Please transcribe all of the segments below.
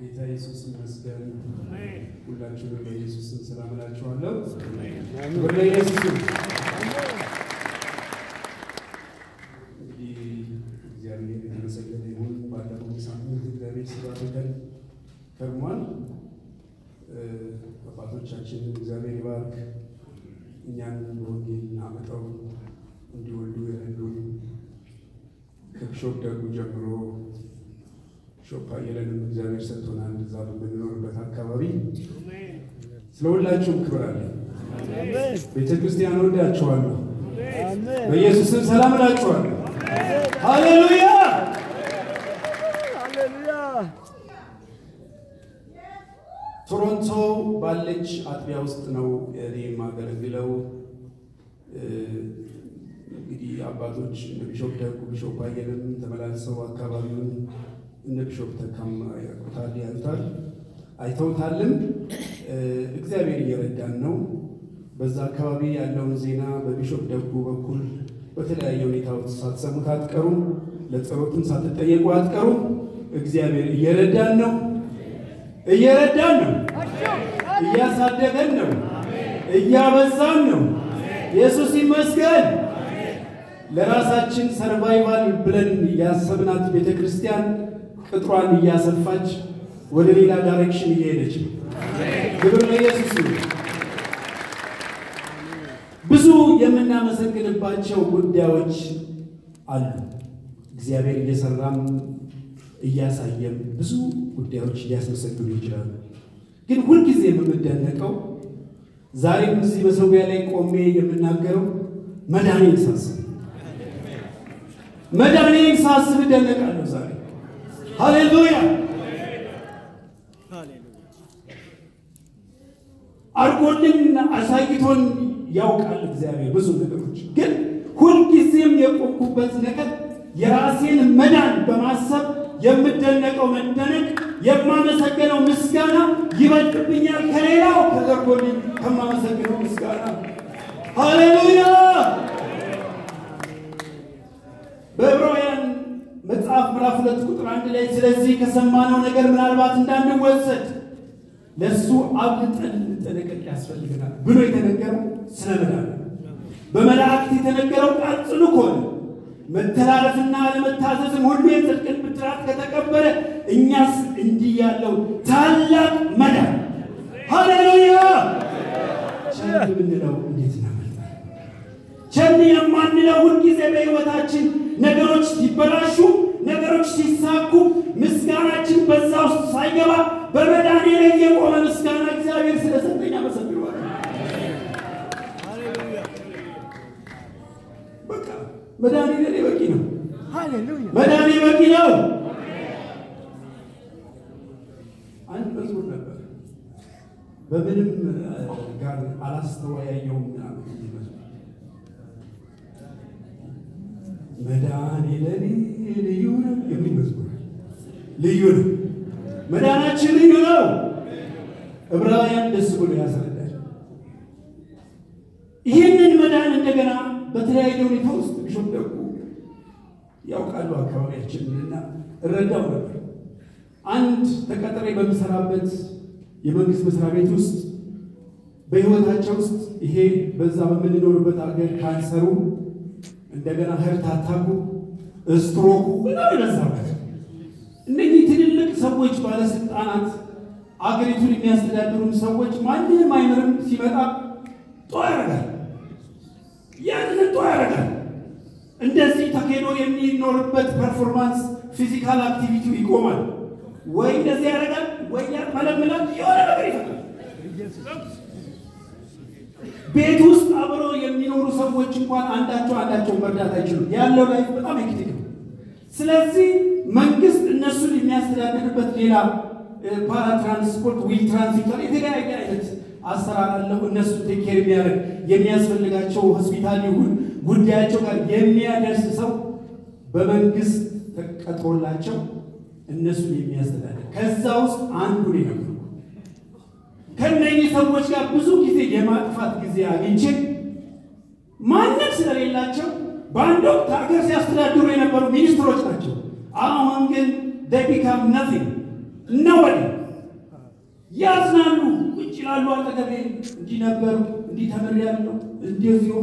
ጌታ ኢየሱስ ይመስገን። ሁላችሁንም በኢየሱስም ሰላም እላችኋለሁ። ክብር ለኢየሱስ እንግዲህ እግዚአብሔር የተመሰገነ ይሁን። ባለፈው ሳምንት እግዚአብሔር ሲባርከን ከርሟል። አባቶቻችን እግዚአብሔር ይባርክ። እኛን በወንጌል አመጠው እንዲወልዱ የረዱን ከ Bishop ደጉ ጀምሮ Bishop አየለንም እግዚአብሔር ሰጥቶናል። እዛ በምንኖርበት አካባቢ ስለ ሁላችሁም ክብር አለ። ቤተ ክርስቲያን ወዳችኋለሁ። በኢየሱስም ሰላም እላችኋለሁ። ሃሌሉያ! ቶሮንቶ ባለች አጥቢያ ውስጥ ነው እኔ የማገለግለው። እንግዲህ አባቶች Bishop ደጉ Bishop አየለም ተመላልሰው አካባቢውን እነ Bishop ተካም ያውቁታል፣ ያዩታል፣ አይተውታልም። እግዚአብሔር እየረዳን ነው። በዛ አካባቢ ያለውን ዜና በ Bishop ደጉ በኩል በተለያየ ሁኔታዎች ሳትሰሙት አትቀሩም። ለጸሎትም ሳትጠየቁ አትቀሩም። እግዚአብሔር እየረዳን ነው፣ እየረዳን ነው፣ እያሳደገን ነው፣ እያበዛን ነው። ኢየሱስ ይመስገን። ለራሳችን survival ብለን ያሰብናት ቤተ ክርስቲያን ቅጥሯን እያሰፋች ወደ ሌላ direction እየሄደች ነው። ክብር ለኢየሱስ ብዙ የምናመሰግንባቸው ጉዳዮች አሉ። እግዚአብሔር እየሰራም እያሳየም ብዙ ጉዳዮች ሊያስመሰግኑ ይችላሉ። ግን ሁልጊዜ የምንደነቀው ዛሬም እዚህ መሰዊያ ላይ ቆሜ የምናገረው መድኃኒን ሳስብ መድኃኒን ሳስብ እደነቃለሁ። ሃሌሉያ አድርጎልን አሳይቶን ያውቃል እግዚአብሔር ብዙ ነገሮች። ግን ሁልጊዜም የቆምኩበት ነገር የራሴን መዳን በማሰብ የምደነቀው መደነቅ የማመሰግነው ምስጋና ይበልጥብኛል ከሌላው ተደርጎልኝ ከማመሰግነው ምስጋና። ሃሌሉያ በዕብራውያን መጽሐፍ ምዕራፍ ሁለት ቁጥር አንድ ላይ ስለዚህ ከሰማነው ነገር ምናልባት እንዳንወሰድ ለእሱ አብልጠን ልንጠነቀቅ ያስፈልገናል ብሎ የተነገረው ስለ በመላእክት የተነገረው ቃል ጽኑ ከሆነ መተላለፍና አለመታዘዝም ሁሉ የጽድቅን ብድራት ከተቀበለ እኛስ እንዲህ ያለው ታላቅ መዳን ሃሌሉያ ቸል የምንለው እንዴት እናመልጣለን? ቸል የማንለው ሁልጊዜ በሕይወታችን ነገሮች ሲበላሹ፣ ነገሮች ሲሳኩ ምስጋናችን በዛ ውስጥ ሳይገባ በመዳኔ ላይ የቆመ ምስጋና እግዚአብሔር ስለሰጠኝ አመሰግነዋለሁ። በቃ መዳኔ ለኔ በቂ ነው። መዳኔ በቂ ነው። አንድ መዝሙር ነበር በምንም ጋር አላስተወያየውም ምናምን መዳኔ ለኔ ልዩ ነው የሚል መዝሙር ልዩ ነው። መዳናችን ልዩ ነው። ዕብራውያን ደስ ብሎ ያስረዳል። ይህንን መዳን እንደገና በተለያየ ሁኔታ ውስጥ Bishop ደጉ ያውቃሉ አካባቢያችንንና እረዳው ነበር። አንድ ተቀጥሬ በምሰራበት የመንግስት መስሪያ ቤት ውስጥ በህይወታቸው ውስጥ ይሄ በዛ በምንኖርበት አገር ካንሰሩ እንደገና heart attack ኡ stroke ኡ በጣም ይበዛበት። እነዚህ ትልልቅ ሰዎች ባለስልጣናት፣ አገሪቱን የሚያስተዳድሩም ሰዎች ማንንም አይምርም ሲመጣ ጦ ያደርጋል፣ ያንን ጦ ያደርጋል። እንደዚህ ተካሂዶ የሚኖርበት performance physical activity ው ይቆማል። ወይ እንደዚህ ያደርጋል፣ ወይ ያጥመለምላል፣ የሆነ ነገር ይፈጥራል። ቤት ውስጥ አብረው የሚኖሩ ሰዎች እንኳን አንዳቸው አንዳቸውን መርዳት አይችሉም። ያለው life በጣም hectic ነው። ስለዚህ መንግስት እነሱን የሚያስተዳድርበት ሌላ paratransport wheel transit የተለያየ አይነት አሰራር አለው። እነሱን take care የሚያደርግ የሚያስፈልጋቸው ሆስፒታል ይሁን ጉዳያቸው ጋር የሚያደርስ ሰው በመንግስት ተቀጥሮላቸው እነሱን የሚያስተዳድር ከዛ ውስጥ አንዱ ነው ከነኚህ ሰዎች ጋር ብዙ ጊዜ የማጥፋት ጊዜ አግኝቼ ማንም ስለሌላቸው በአንድ ወቅት ሀገር ሲያስተዳድሩ የነበሩ ሚኒስትሮች ናቸው። አሁን ግን become nothing እና ያዝናሉ። ቁጭ ይላሉ። አጠገቤ እንዲህ ነበር፣ እንዲህ ተምሬያለሁ፣ እንደዚሁ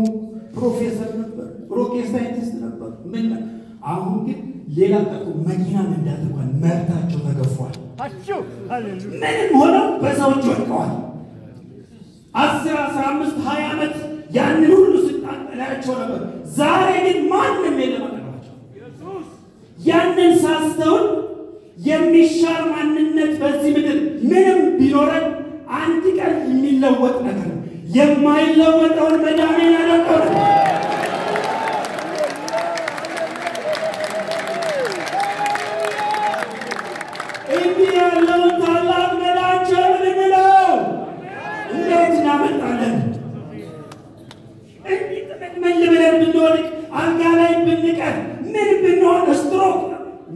ፕሮፌሰር ነበር፣ ሮኬት ሳይንቲስት ነበር። ምን አሁን ግን ሌላ ቀጡ መኪና መንዳት እንኳን መብታቸው ተገፏል። ምንም ሆነው በሰዎች ወድቀዋል። አስር አስራ አምስት ሀያ ዓመት ያንን ሁሉ ስልጣን ጥላያቸው ነበር። ዛሬ ግን ማንም የለም አጠገባቸው። ያንን ሳስተውል የሚሻር ማንነት በዚህ ምድር ምንም ቢኖረን አንድ ቀን የሚለወጥ ነገር የማይለወጠውን መዳንን ያደቀው እንዲህ ያለውን ታላቅ መዳንቸው ምንለው እንዴት እናመጣለን? እንዲህ ጥቅምል ብለን ብንወድቅ አልጋ ላይ ብንቀር ምን ብንሆን ስትሮክ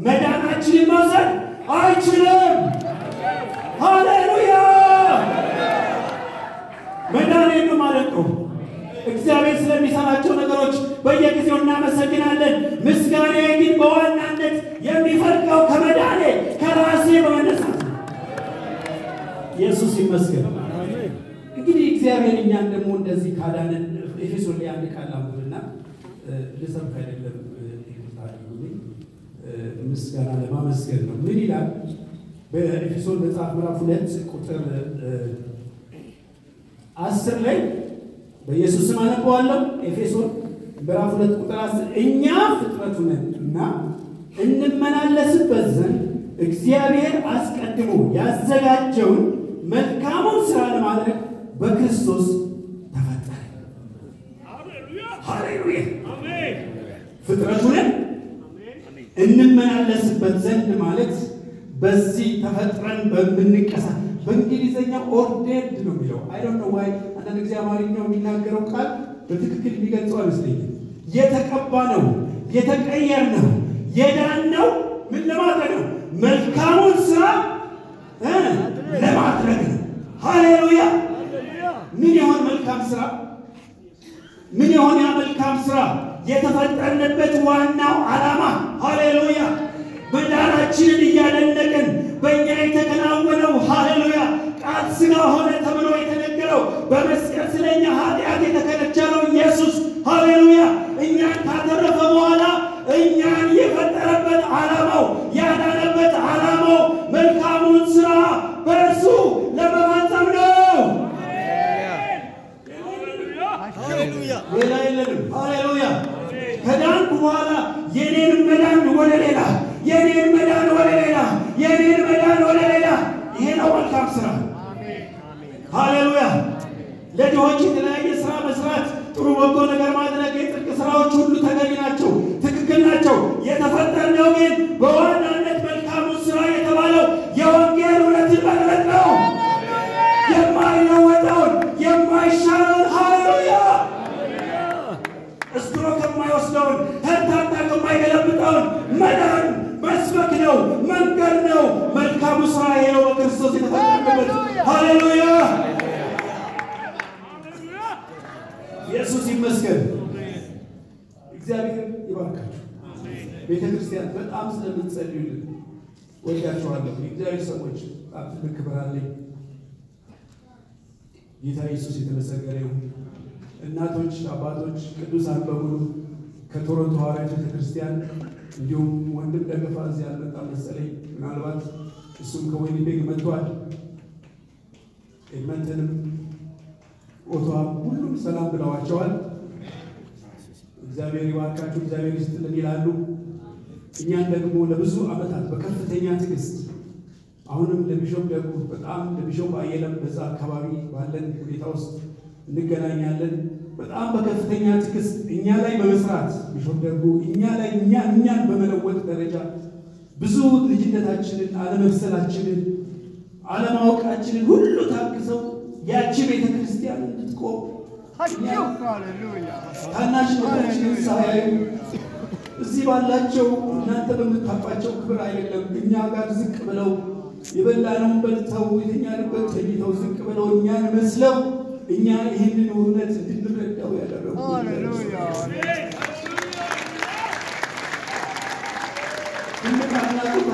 መዳናችንን መውሰድ አይችልም። ሃሌሉያ! መዳኔን ነው ማለት ነው። እግዚአብሔር ስለሚሰራቸው ነገሮች በየጊዜው እናመሰግናለን። ምስጋኔ ግን በዋናነት የሚፈልቀው ከመዳኔ ከራሴ በመነሳት ኢየሱስ ይመስገን። እንግዲህ እግዚአብሔር እኛን ደግሞ እንደዚህ ካዳንን ኤፌሶን ላይ አንድ ቃል አንብብና ልሰብክ አይደለም ምስጋና ለማመስገን ነው። ምን ይላል? በኤፌሶን መጽሐፍ ምዕራፍ ሁለት ቁጥር አስር ላይ በኢየሱስ አነበዋለሁ። ኤፌሶን ምዕራፍ ሁለት ቁጥር አስር እኛ ፍጥረቱ ነን እና እንመላለስበት ዘንድ እግዚአብሔር አስቀድሞ ያዘጋጀውን መልካሙን ስራ ለማድረግ በክርስቶስ ተፈጠረ። ሃሌሉያ! ፍጥረቱ ነን እንመላለስበት ዘንድ ማለት በዚህ ተፈጥረን በምንቀሳ በእንግሊዝኛ ordained ነው የሚለው። I don't know why አንዳንድ ጊዜ አማርኛው የሚናገረው ቃል በትክክል የሚገልጸው አይመስለኝም። የተቀባ ነው፣ የተቀየር ነው፣ የዳን ነው። ምን ለማድረግ ነው? መልካሙን ስራ ለማድረግ ነው። ሃሌሉያ! ምን የሆን መልካም ስራ? ምን የሆን ያ መልካም ስራ? የተፈጠርንበት ዋናው ዓላማ ሃሌሉያ መዳናችንን እያደነቅን በእኛ የተከናወነው ሃሌሉያ ቃል ሥጋ ሆነ ተብሎ የተነገረው በመስቀል ስለኛ ኃጢአት የተከነቸረው ሌላ የለንም። ሃሌሉያ ከዳንኩ በኋላ የኔን መዳን ወደ ሌላ የኔን መዳን ወደ ሌላ የኔን መዳን ወደ ሌላ። ይሄ ነው መልካም ስራ። ሃሌሉያ ለድሆች የተለያየ ስራ መስራት፣ ጥሩ በጎ ነገር ማድረግ፣ የጽድቅ ስራዎች ሁሉ ተገቢ ናቸው፣ ትክክል ናቸው። የተፈጠርነው ክርስቲያን በጣም ስለምትጸልዩልን ወዳችኋለሁ። የእግዚአብሔር ሰዎች በጣም ትልቅ ክብር አለኝ። ጌታ ኢየሱስ የተመሰገነ ይሁን። እናቶች፣ አባቶች፣ ቅዱሳን በሙሉ ከቶሮንቶ ሐዋርያት ቤተክርስቲያን እንዲሁም ወንድም ደገፋ እዚህ ያልመጣ መሰለኝ። ምናልባት እሱም ከዊኒፔግ መጥቷል። ኤድመንተንም ኦቶዋ ሁሉም ሰላም ብለዋቸዋል። እግዚአብሔር ይባርካችሁ፣ እግዚአብሔር ይስጥልን ይላሉ። እኛን ደግሞ ለብዙ ዓመታት በከፍተኛ ትዕግስት አሁንም ለ Bishop ደጉም በጣም ለ Bishop አየለም በዛ አካባቢ ባለን ሁኔታ ውስጥ እንገናኛለን። በጣም በከፍተኛ ትዕግስት እኛ ላይ በመስራት Bishop ደጉ እኛ ላይ እኛ እኛን በመለወጥ ደረጃ ብዙ ልጅነታችንን፣ አለመብሰላችንን፣ አለማወቃችንን ሁሉ ታግሰው ያቺ ቤተ ክርስቲያን እንድትቆም ታናሽነታችንን ሳያዩ እዚህ ባላቸው እናንተ በምታውቋቸው ክብር አይደለም እኛ ጋር ዝቅ ብለው የበላነውን በልተው የተኛንበት ተኝተው ዝቅ ብለው እኛን መስለው እኛ ይህንን እውነት እንድንረዳው ያደረጉ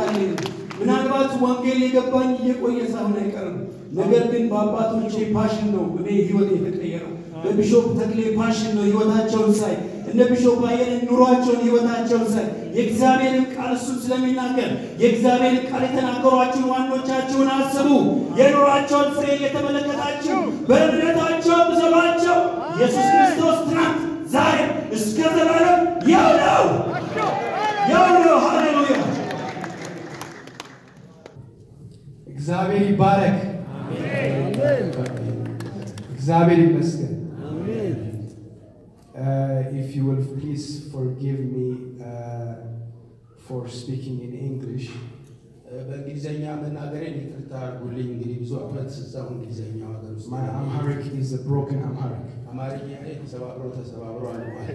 አለኝ። ምናልባት ወንጌል የገባኝ እየቆየ ሳይሆን አይቀርም። ነገር ግን በአባቶቼ passion ነው እኔ ህይወት የተቀየረው። በ Bishop ተክሌ passion ነው ህይወታቸውን ሳይ እነ Bishop አየለ ኑሯቸውን ህይወታቸውን ሳይ የእግዚአብሔርን ቃል እሱ ስለሚናገር የእግዚአብሔርን ቃል የተናገሯችሁን ዋኖቻችሁን አስቡ። የኑሯቸውን ፍሬ እየተመለከታችሁ በእምነታቸው ምሰሏቸው ኢየሱስ ክርስቶስ ትናንት ዛሬ እስከ ዘላለም ያው ነው ያው ነው። ሃሌሉያ! እግዚአብሔር ይባረክ። እግዚአብሔር ይመስገን። if you will please forgive me uh, for speaking in English. በእንግሊዝኛ መናገሬን ይቅርታ አድርጉልኝ። እንግዲህ ብዙ ዓመት እዛው እንግሊዝኛው ሀገር ውስጥ My Amharic is a broken Amharic. አማርኛ ተሰባብሮ ተሰባብሮ አልቋል።